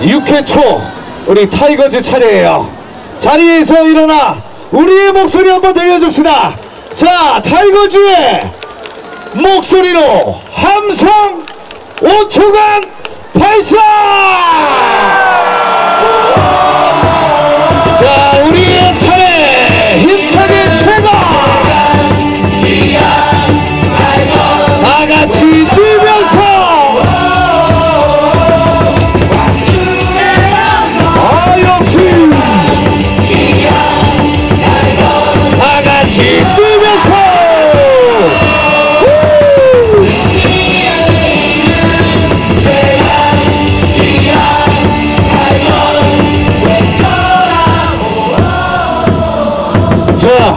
6회 초 우리 타이거즈 차례예요. 자리에서 일어나 우리의 목소리 한번 들려줍시다. 자, 타이거즈의 목소리로 함성 5초간 발사! 자, 우리 자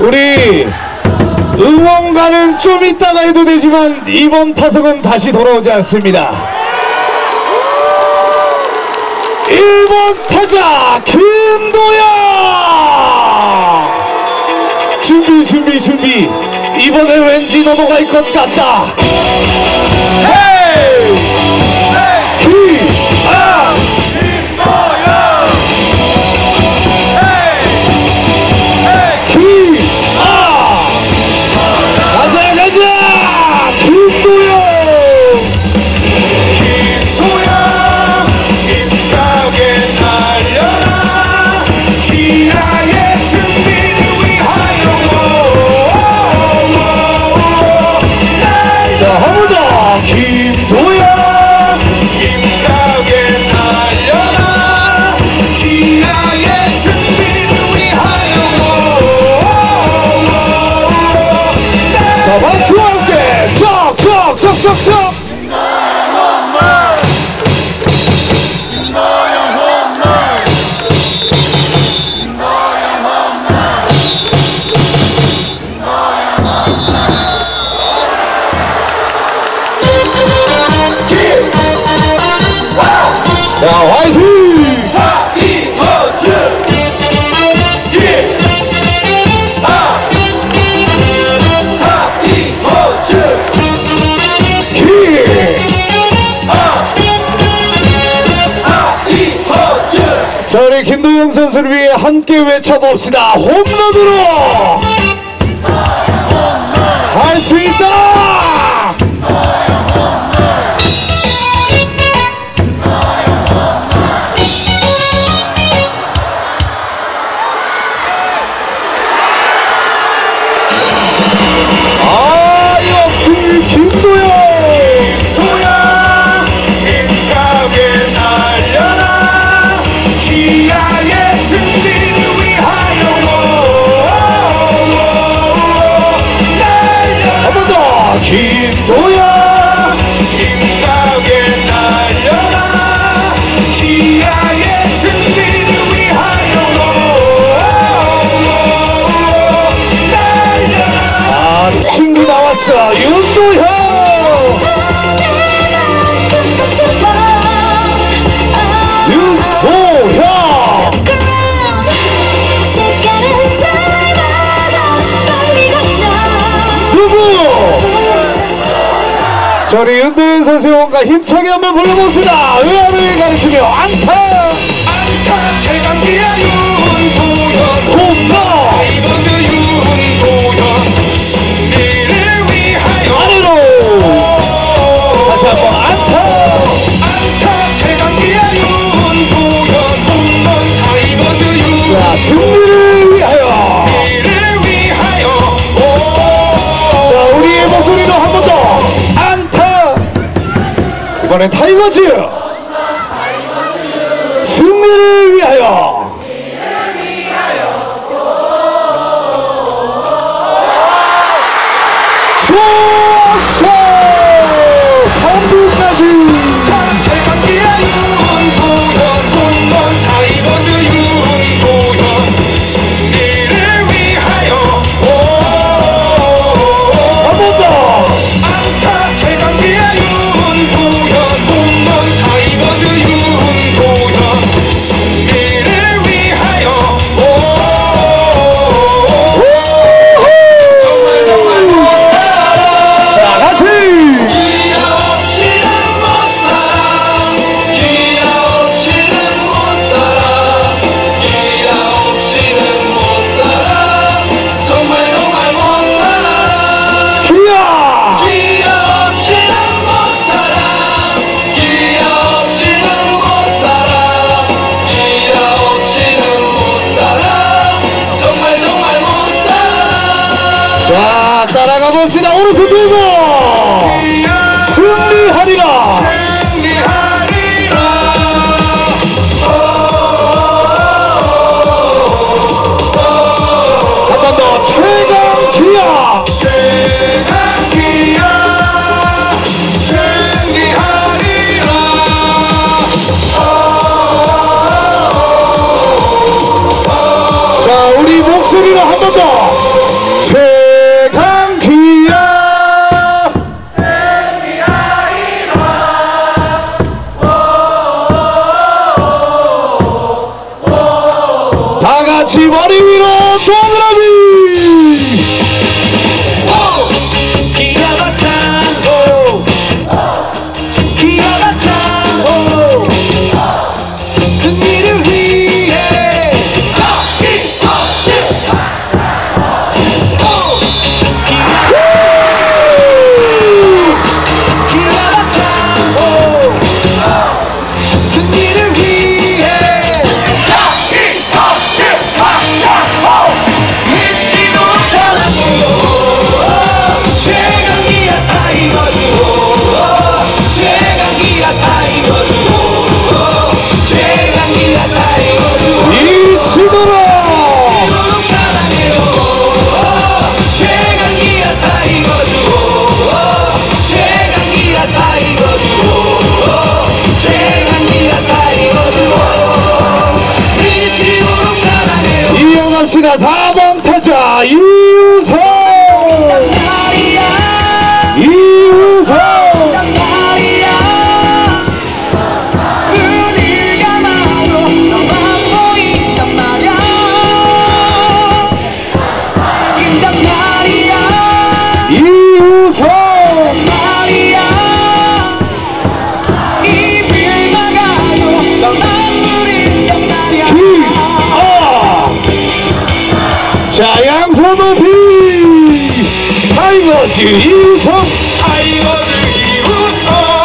우리 응원가는 좀 이따가 해도 되지만 이번 타석은 다시 돌아오지 않습니다. 1번 타자 김도영! 준비 준비 준비. 이번에 왠지 넘어갈 것 같다 자, 우리 김도영 선수를 위해 함께 외쳐봅시다. 홈런으로! 할 수 있다! 선수와 힘차게 한번 불러봅시다. 의아를 가리키며! 안타 이번엔 타이거즈! 승리를 위하여! 역시나 4번 타자. 자 양손 높이 타이거즈 이우성! 타이거즈 이우성!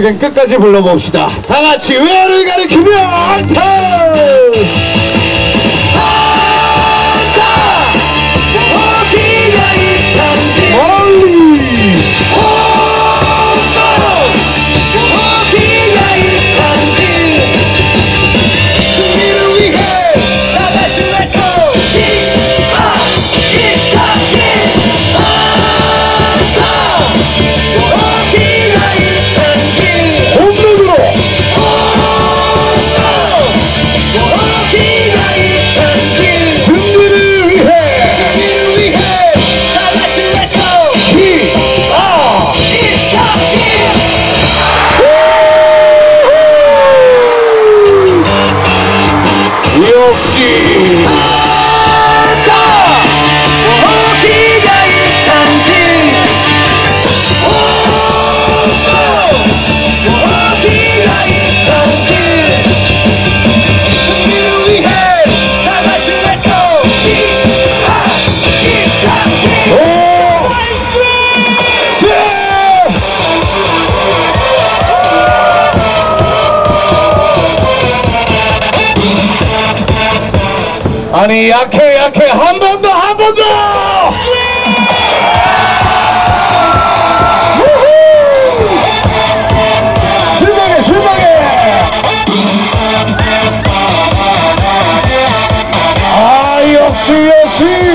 곡은 끝까지 불러봅시다. 다 같이 외아를 가리키며 안타! 아니 약해 약해 한 번 더 한 번 더! 실망해 실망해! 아 역시 역시!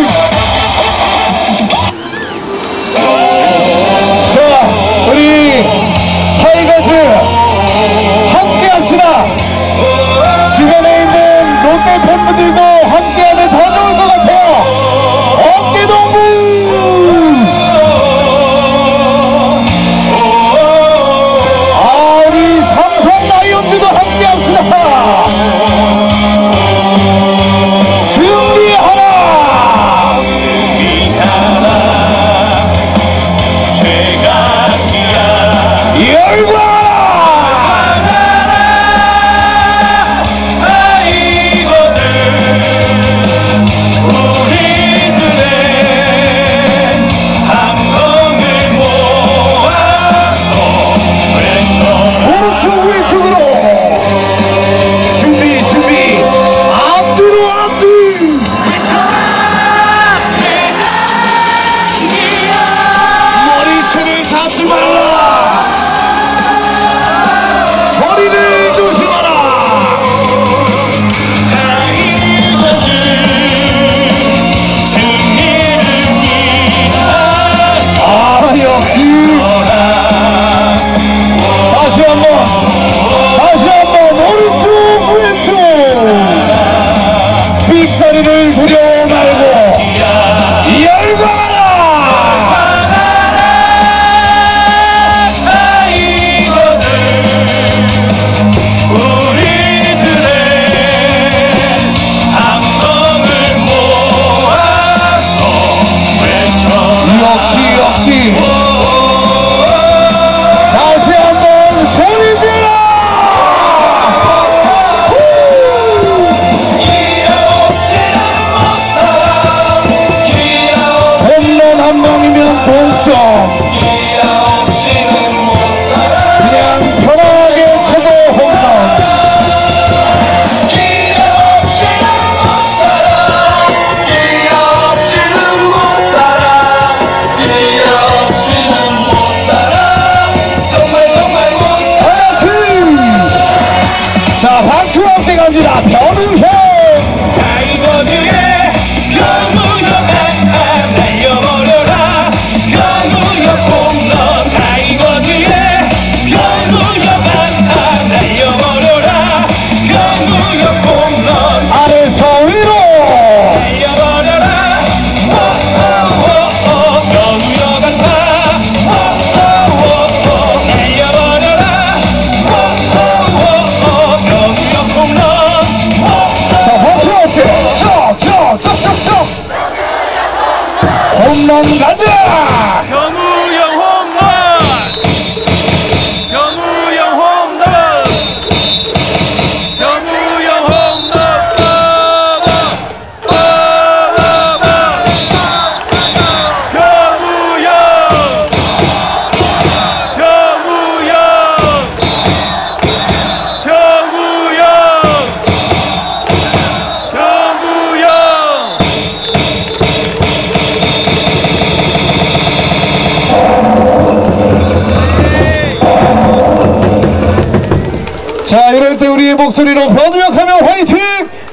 우리의 목소리로 변우혁하며 화이팅!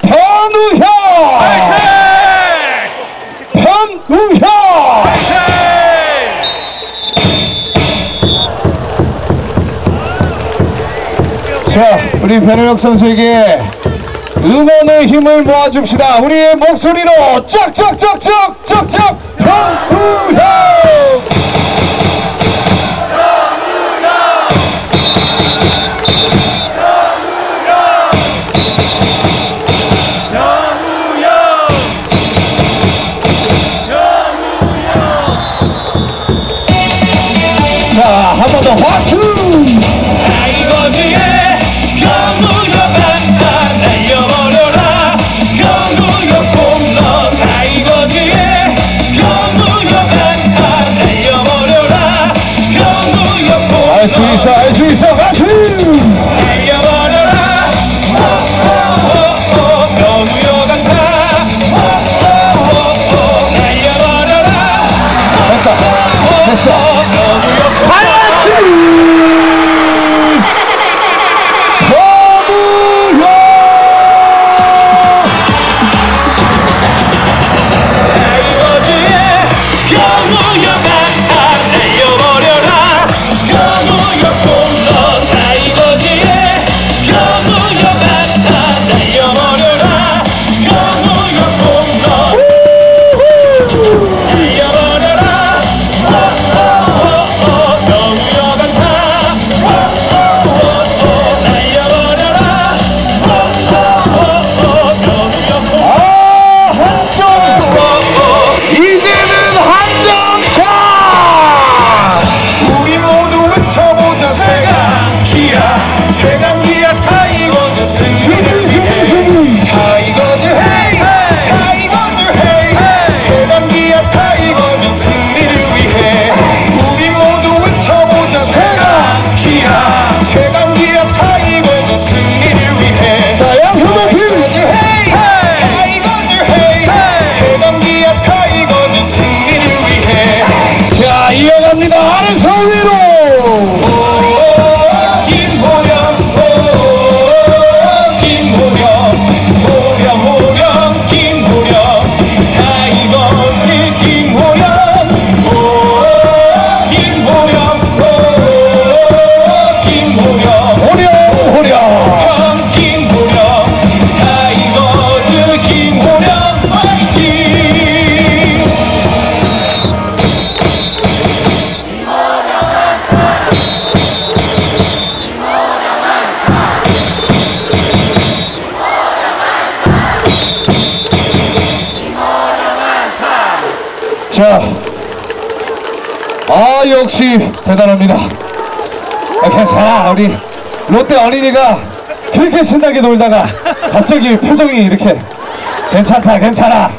변우혁! 화이팅! 변우혁! 화이팅! 자, 우리 변우혁 선수에게 응원의 힘을 모아줍시다. 우리의 목소리로 쫙쫙쫙쫙쫙쫙 변우혁! 대단합니다. 아, 괜찮아. 우리 롯데 어린이가 그렇게 신나게 놀다가 갑자기 표정이 이렇게 괜찮다 괜찮아.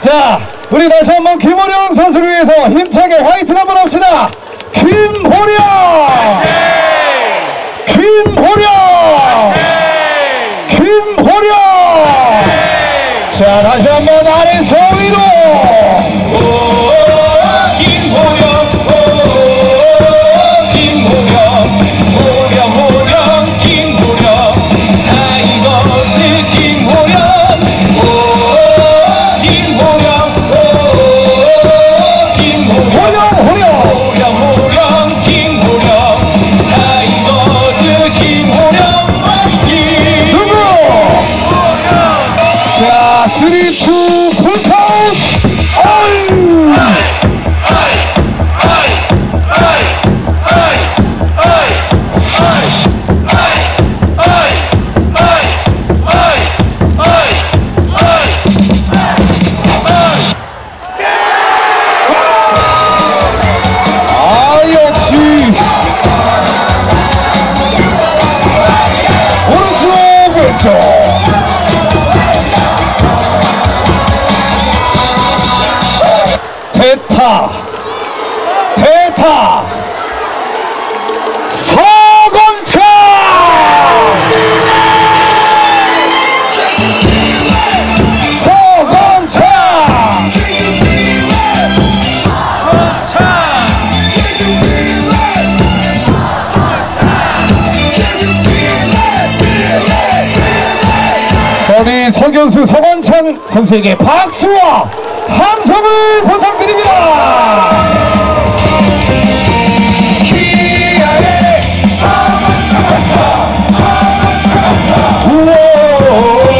자 우리 다시 한번 김호령 선수를 위해서 힘차게 화이팅 한번 합시다. 김호령 김호령! 김호령! 자 다시 한번 아래 서위로! 우리 서경수 서건창 선수에게 박수와 함성을 부탁드립니다. 우와!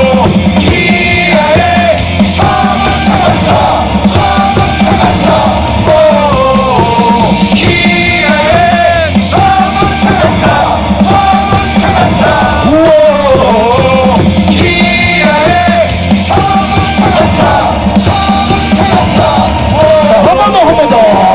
どう。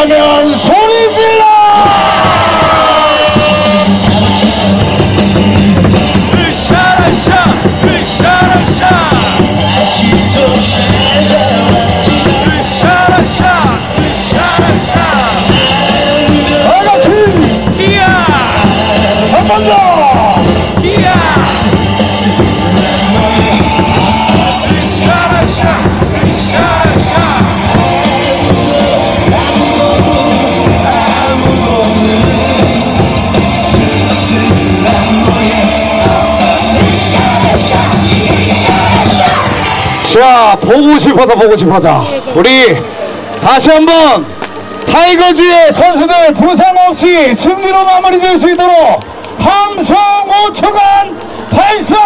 하면 소리 질러! 한번 더! 이야! 보고 싶어서 보고 싶어서 우리 다시 한번 타이거즈의 선수들 부상 없이 승리로 마무리 지을 수 있도록 함성 5초간 발사!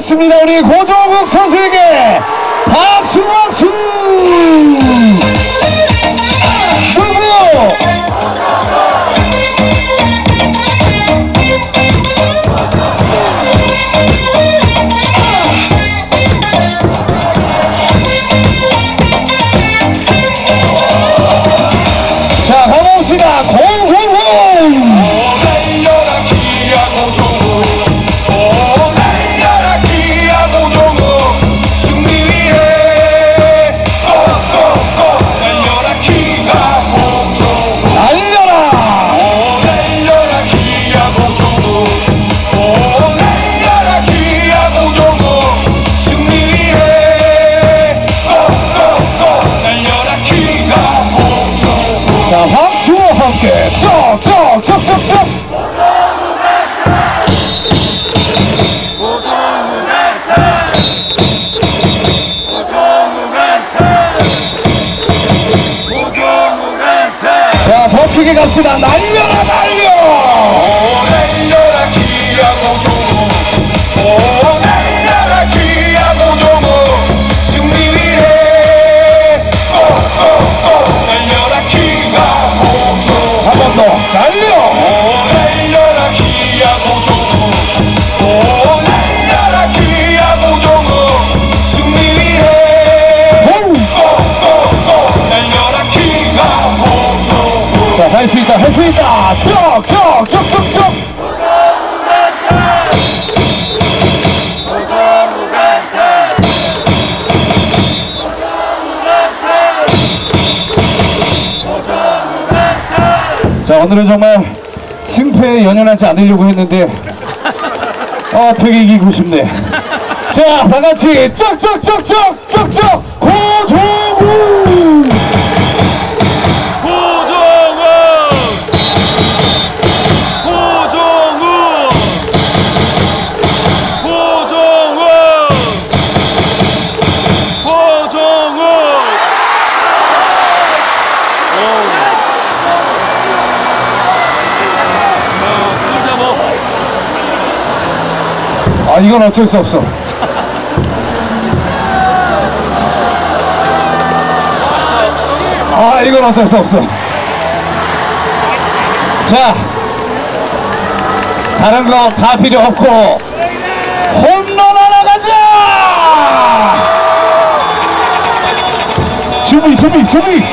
잘했습니다. 우리 고정욱 선수에게 박수 박수! 박수와 함께 쩍쩍쩍쩍쩍 자, 더 크게 갑시다. 날려! 자, 할 수 있다, 할 수 있다. 쩍, 쩍, 쩍, 쩍, 쩍. 자, 오늘은 정말 승패에 연연하지 않으려고 했는데, 아, 되게 이기고 싶네. 자, 다 같이 쩍쩍, 고조 이건 어쩔 수 없어. 아 이건 어쩔 수 없어. 자 다른 거 다 필요 없고 홈런 하나 가자! 준비 준비 준비